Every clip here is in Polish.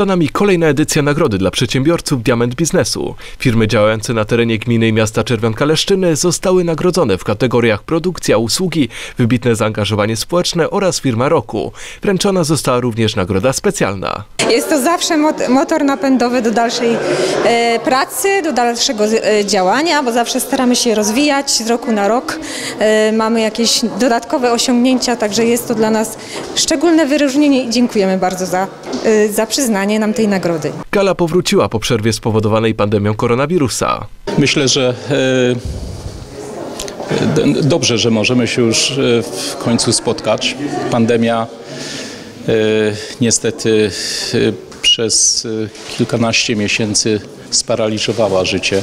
Za nami kolejna edycja nagrody dla przedsiębiorców Diament Biznesu. Firmy działające na terenie gminy i miasta Czerwionka-Leszczyny zostały nagrodzone w kategoriach produkcja, usługi, wybitne zaangażowanie społeczne oraz firma roku. Wręczona została również nagroda specjalna. Jest to zawsze mot- motor napędowy do dalszej e, pracy, do dalszego e, działania, bo zawsze staramy się rozwijać z roku na rok. E, mamy jakieś dodatkowe osiągnięcia, także jest to dla nas szczególne wyróżnienie i dziękujemy bardzo za, za przyznanie nam tej nagrody. Gala powróciła po przerwie spowodowanej pandemią koronawirusa. Myślę, że e, dobrze, że możemy się już e, w końcu spotkać. Pandemia e, niestety przez kilkanaście miesięcy sparaliżowała życie.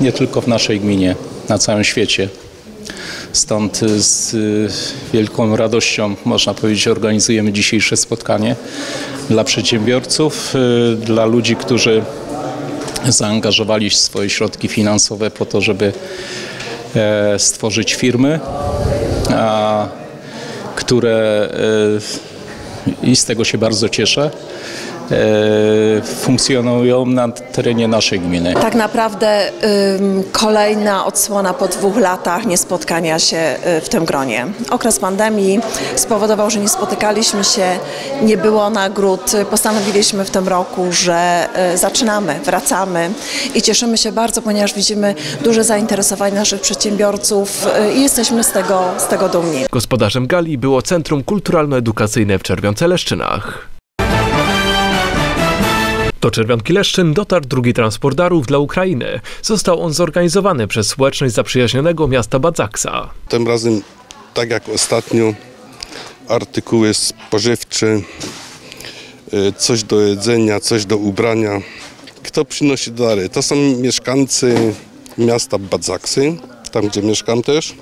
Nie tylko w naszej gminie, na całym świecie. Stąd e, z e, wielką radością, można powiedzieć, organizujemy dzisiejsze spotkanie dla przedsiębiorców, e, dla ludzi, którzy zaangażowali swoje środki finansowe po to, żeby e, stworzyć firmy, które e, i z tego się bardzo cieszę, funkcjonują na terenie naszej gminy. Tak naprawdę kolejna odsłona po dwóch latach niespotkania się y, w tym gronie. Okres pandemii spowodował, że nie spotykaliśmy się, nie było nagród. Postanowiliśmy w tym roku, że y, zaczynamy, wracamy i cieszymy się bardzo, ponieważ widzimy duże zainteresowanie naszych przedsiębiorców y, i jesteśmy z tego, z tego dumni. Gospodarzem gali było Centrum Kulturalno-Edukacyjne w Czerwionce-Leszczynach. Do Czerwionki Leszczyn dotarł drugi transport darów dla Ukrainy. Został on zorganizowany przez społeczność zaprzyjaźnionego miasta Badzaksa. Tym razem, tak jak ostatnio, artykuły spożywcze, y, coś do jedzenia, coś do ubrania. Kto przynosi dary? To są mieszkańcy miasta Badzaksy, tam gdzie mieszkam też.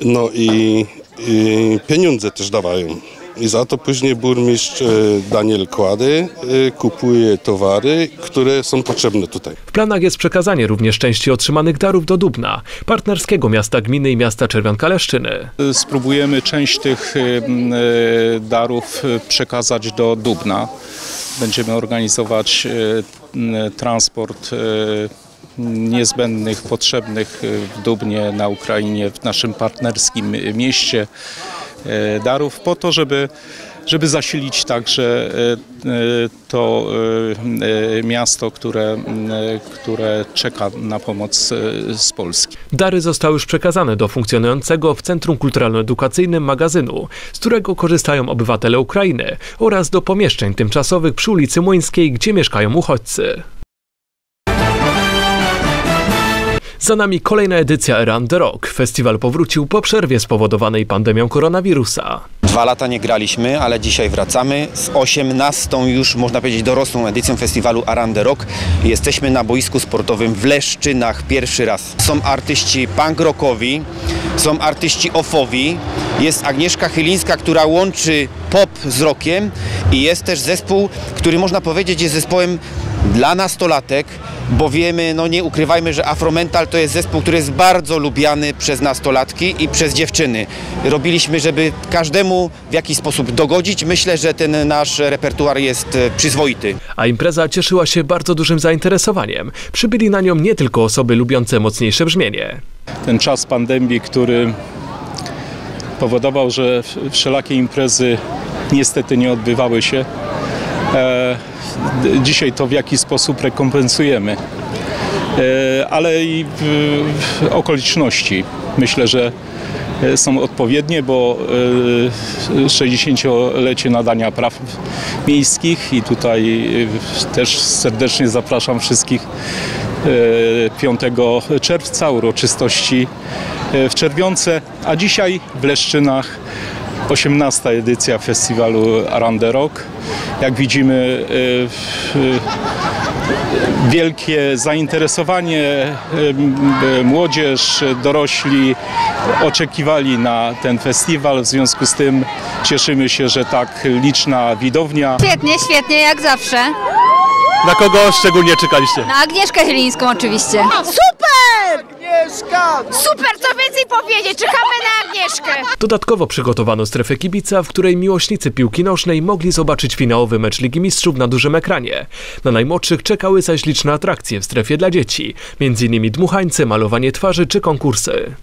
No i, i pieniądze też dawają. I za to później burmistrz y, Daniel Kłady y, kupuje towary, które są potrzebne tutaj. W planach jest przekazanie również części otrzymanych darów do Dubna, partnerskiego miasta gminy i miasta Czerwionka-Leszczyny. Spróbujemy część tych y, darów przekazać do Dubna. Będziemy organizować transport niezbędnych, potrzebnych w Dubnie, na Ukrainie, w naszym partnerskim mieście darów po to, żeby żeby zasilić także y, y, to miasto, które, które czeka na pomoc z Polski. Dary zostały już przekazane do funkcjonującego w Centrum Kulturalno-Edukacyjnym magazynu, z którego korzystają obywatele Ukrainy oraz do pomieszczeń tymczasowych przy ulicy Młyńskiej, gdzie mieszkają uchodźcy. Za nami kolejna edycja Eran The Rock. Festiwal powrócił po przerwie spowodowanej pandemią koronawirusa. Dwa lata nie graliśmy, ale dzisiaj wracamy z 18 już, można powiedzieć, dorosłą edycją festiwalu Arande Rock. Jesteśmy na boisku sportowym w Leszczynach pierwszy raz. Są artyści punk rockowi, są artyści offowi, jest Agnieszka Chylińska, która łączy pop z rockiem i jest też zespół, który można powiedzieć jest zespołem dla nastolatek, bo wiemy, no nie ukrywajmy, że Afromental to jest zespół, który jest bardzo lubiany przez nastolatki i przez dziewczyny. Robiliśmy, żeby każdemu w jakiś sposób dogodzić. Myślę, że ten nasz repertuar jest e, przyzwoity. A impreza cieszyła się bardzo dużym zainteresowaniem. Przybyli na nią nie tylko osoby lubiące mocniejsze brzmienie. ten czas pandemii, który powodował, że wszelakie imprezy niestety nie odbywały się. E, dzisiaj to w jakiś sposób rekompensujemy. E, ale i okoliczności myślę, że e, są odpowiednie, bo e, 60-lecie nadania praw miejskich i tutaj e, też serdecznie zapraszam wszystkich e, 5 czerwca uroczystości e, w Czerwionce, a dzisiaj w Leszczynach 18 edycja festiwalu Arande Rock. Jak widzimy e, w- wielkie zainteresowanie, e, młodzież, dorośli oczekiwali na ten festiwal. W związku z tym cieszymy się, że tak liczna widownia Świetnie, świetnie, jak zawsze. Na kogo szczególnie czekaliście? Na Agnieszkę Chylińską oczywiście. Super! Super, co więcej powiedzieć? Czekamy na Agnieszkę. Dodatkowo przygotowano strefę kibica, w której miłośnicy piłki nożnej mogli zobaczyć finałowy mecz Ligi Mistrzów na dużym ekranie. Na najmłodszych czekały zaś liczne atrakcje w strefie dla dzieci, m.in. dmuchańce, malowanie twarzy czy konkursy.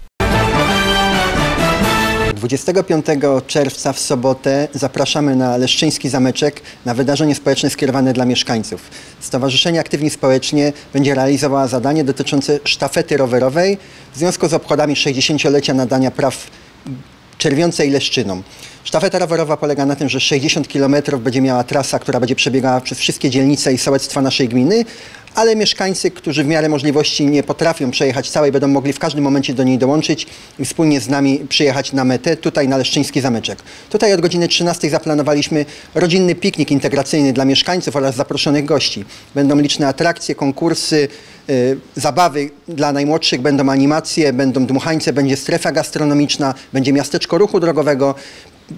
25 czerwca w sobotę zapraszamy na Leszczyński Zameczek na wydarzenie społeczne skierowane dla mieszkańców. Stowarzyszenie Aktywni Społecznie będzie realizowała zadanie dotyczące sztafety rowerowej w związku z obchodami 60-lecia nadania praw Czerwiącej Leszczynom. Sztafeta rowerowa polega na tym, że 60 km będzie miała trasa, która będzie przebiegała przez wszystkie dzielnice i sołectwa naszej gminy, ale mieszkańcy, którzy w miarę możliwości nie potrafią przejechać całej, będą mogli w każdym momencie do niej dołączyć i wspólnie z nami przyjechać na metę, tutaj na Leszczyński Zameczek. Tutaj od godziny 13 zaplanowaliśmy rodzinny piknik integracyjny dla mieszkańców oraz zaproszonych gości. Będą liczne atrakcje, konkursy, y, zabawy dla najmłodszych, będą animacje, będą dmuchańce, będzie strefa gastronomiczna, będzie miasteczko ruchu drogowego,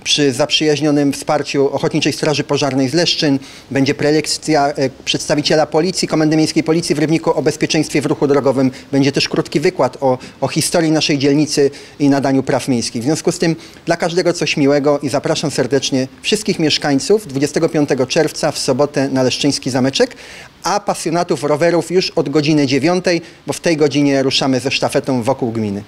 przy zaprzyjaźnionym wsparciu Ochotniczej Straży Pożarnej z Leszczyn będzie prelekcja e, przedstawiciela policji, Komendy Miejskiej Policji w Rybniku o bezpieczeństwie w ruchu drogowym. Będzie też krótki wykład o, o historii naszej dzielnicy i nadaniu praw miejskich. W związku z tym dla każdego coś miłego i zapraszam serdecznie wszystkich mieszkańców 25 czerwca w sobotę na Leszczyński Zameczek, a pasjonatów rowerów już od godziny 9, bo w tej godzinie ruszamy ze sztafetą wokół gminy.